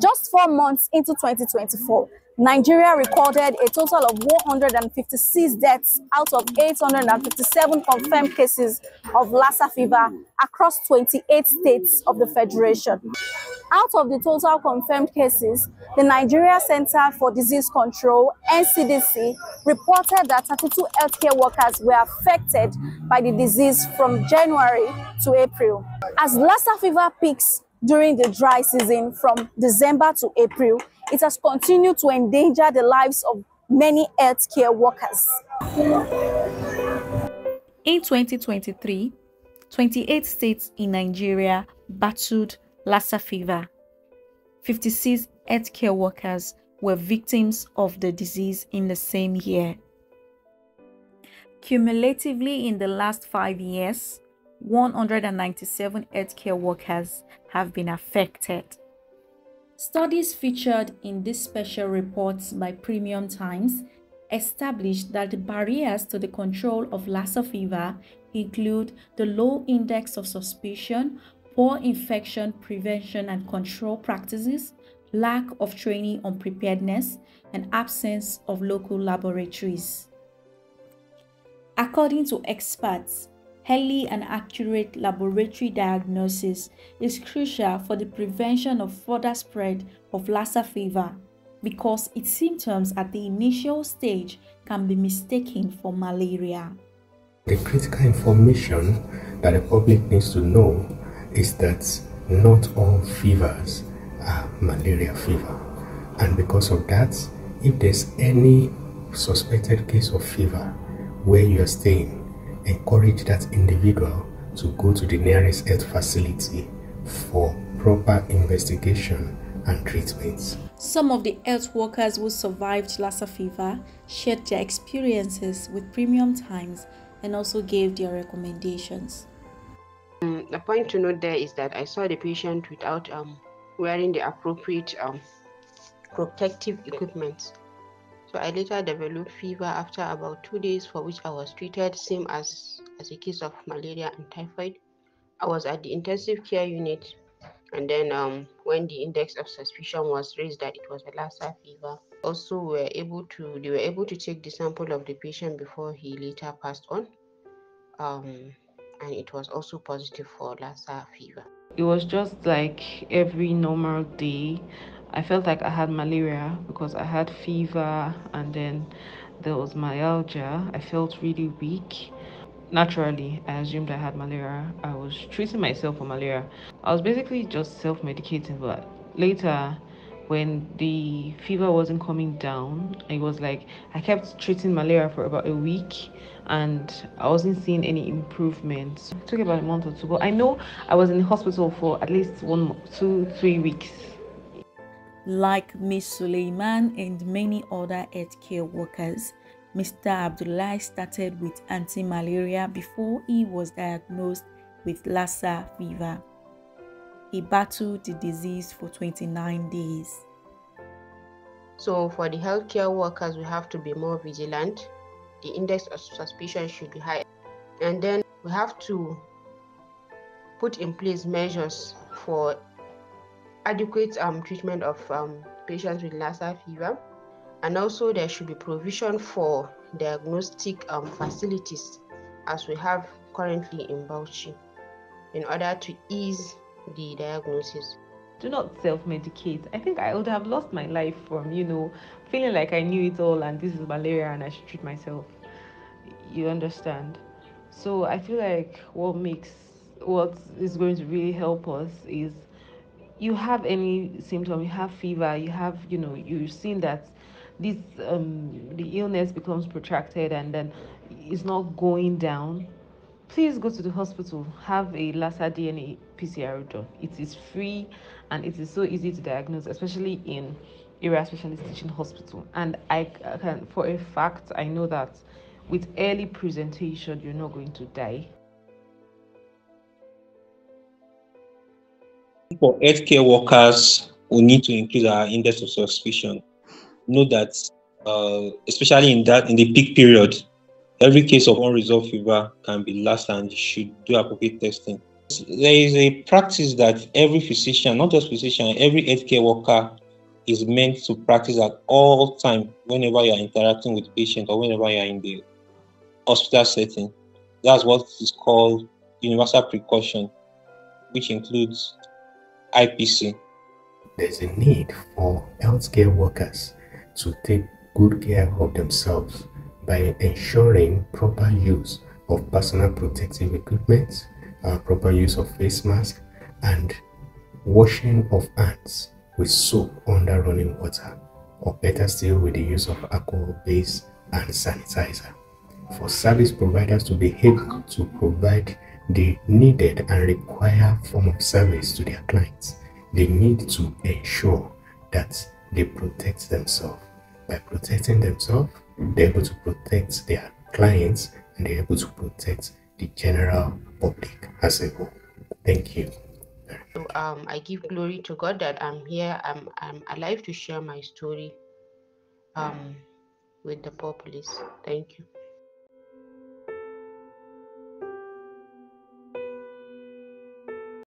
Just four months into 2024, Nigeria recorded a total of 156 deaths out of 857 confirmed cases of Lassa fever across 28 states of the Federation. Out of the total confirmed cases, the Nigeria Center for Disease Control, NCDC, reported that 32 healthcare workers were affected by the disease from January to April. As Lassa fever peaks during the dry season from December to April, it has continued to endanger the lives of many healthcare workers. In 2023, 28 states in Nigeria battled Lassa fever. 56 healthcare workers were victims of the disease in the same year. Cumulatively, in the last five years, 197 healthcare workers have been affected. Studies featured in this special report by Premium Times established that the barriers to the control of Lassa fever include the low index of suspicion, poor infection prevention and control practices, lack of training on preparedness, and absence of local laboratories. According to experts, Early and accurate laboratory diagnosis is crucial for the prevention of further spread of Lassa fever because its symptoms at the initial stage can be mistaken for malaria. The critical information that the public needs to know is that not all fevers are malaria fever. And because of that, if there's any suspected case of fever where you are staying, encourage that individual to go to the nearest health facility for proper investigation and treatment. Some of the health workers who survived Lassa fever shared their experiences with Premium Times and also gave their recommendations. Um, the point to note there is that I saw the patient without um, wearing the appropriate um, protective equipment. So I later developed fever after about two days for which I was treated same as, as a case of malaria and typhoid. I was at the intensive care unit and then um, when the index of suspicion was raised that it was a Lassa fever, also were able to they were able to take the sample of the patient before he later passed on. Um, and it was also positive for Lassa fever. It was just like every normal day. I felt like I had malaria because I had fever and then there was myalgia. I felt really weak. Naturally, I assumed I had malaria. I was treating myself for malaria. I was basically just self medicating, but later, when the fever wasn't coming down, it was like I kept treating malaria for about a week and I wasn't seeing any improvement. It took about a month or two, but I know I was in the hospital for at least one, two, three weeks like Ms. Suleiman and many other healthcare workers, Mr. Abdullahi started with anti-malaria before he was diagnosed with Lassa fever. He battled the disease for 29 days. So for the healthcare workers, we have to be more vigilant. The index of suspicion should be high. And then we have to put in place measures for adequate um, treatment of um, patients with Lassa fever, and also there should be provision for diagnostic um, facilities as we have currently in Bauchi in order to ease the diagnosis. Do not self-medicate. I think I would have lost my life from, you know, feeling like I knew it all and this is malaria and I should treat myself. You understand? So I feel like what makes what is going to really help us is you have any symptom, you have fever, you have, you know, you've seen that this um, the illness becomes protracted and then it's not going down, please go to the hospital. Have a Lassa DNA PCR done. It is free and it is so easy to diagnose, especially in Irrua specialist teaching hospital. And I can, for a fact, I know that with early presentation, you're not going to die. For healthcare workers, we need to increase our index of suspicion. Know that, uh, especially in that in the peak period, every case of unresolved fever can be Lassa and should do appropriate testing. there is a practice that every physician, not just physician, every healthcare worker is meant to practice at all time whenever you are interacting with patient or whenever you are in the hospital setting. That's what is called universal precaution, which includes IPC. There's a need for healthcare workers to take good care of themselves by ensuring proper use of personal protective equipment, uh, proper use of face masks, and washing of hands with soap under running water, or better still with the use of alcohol base and sanitizer. For service providers to be able to provide the needed and required form of service to their clients, they need to ensure that they protect themselves. By protecting themselves, they're able to protect their clients and they're able to protect the general public as a whole. Thank you. So um, I give glory to God that I'm here. I'm I'm alive to share my story um with the populace. Thank you.